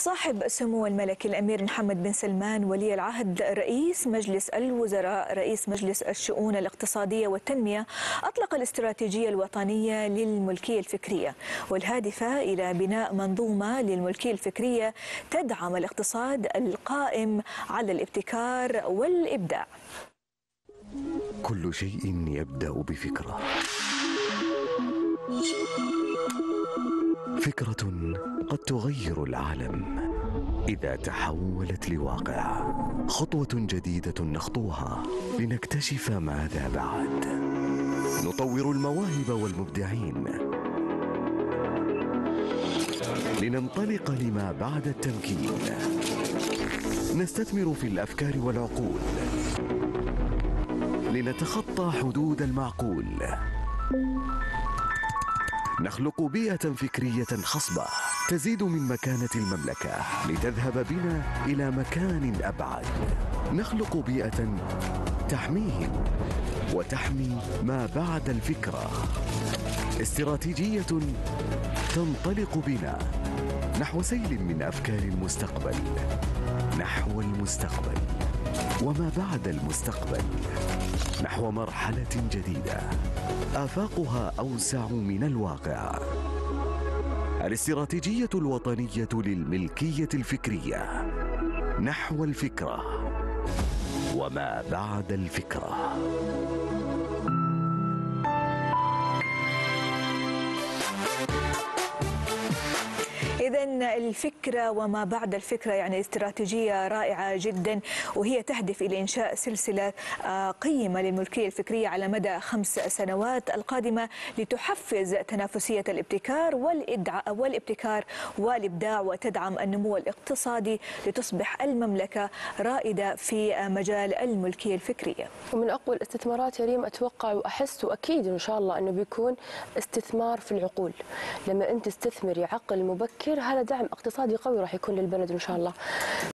صاحب السمو الملكي الأمير محمد بن سلمان ولي العهد رئيس مجلس الوزراء رئيس مجلس الشؤون الاقتصادية والتنمية أطلق الاستراتيجية الوطنية للملكية الفكرية والهادفة إلى بناء منظومة للملكية الفكرية تدعم الاقتصاد القائم على الابتكار والإبداع. كل شيء يبدأ بفكرة فكرة قد تغير العالم إذا تحولت لواقع. خطوة جديدة نخطوها لنكتشف ماذا بعد. نطور المواهب والمبدعين. لننطلق لما بعد التمكين. نستثمر في الأفكار والعقول. لنتخطى حدود المعقول. نخلق بيئة فكرية خصبة تزيد من مكانة المملكة لتذهب بنا إلى مكان أبعد. نخلق بيئة تحميهم وتحمي ما بعد الفكرة. استراتيجية تنطلق بنا نحو سيل من أفكار المستقبل. نحو المستقبل وما بعد المستقبل. نحو مرحلة جديدة. آفاقها أوسع من الواقع. الاستراتيجية الوطنية للملكية الفكرية. نحو الفكرة. وما بعد الفكرة. إذا الفكرة وما بعد الفكرة يعني استراتيجية رائعة جدا وهي تهدف إلى إنشاء سلسلة آه، قيمة للملكية الفكرية على مدى خمس سنوات القادمة لتحفز تنافسية الابتكار والابتكار والإبداع وتدعم النمو الاقتصادي لتصبح المملكة رائدة في مجال الملكية الفكرية. ومن أقوى الاستثمارات يا ريم أتوقع وأحس وأكيد إن شاء الله أنه بيكون استثمار في العقول. لما أنت تستثمري عقل مبكر هذا دعم اقتصادي قوي راح يكون للبلد إن شاء الله.